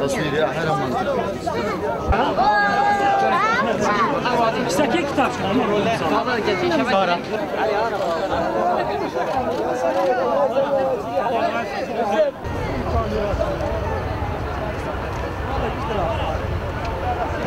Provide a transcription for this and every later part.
Tasviri her zaman. Sakit kitap. Sonra.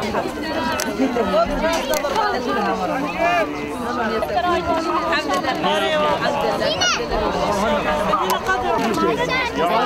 الحمد لله الحمد لله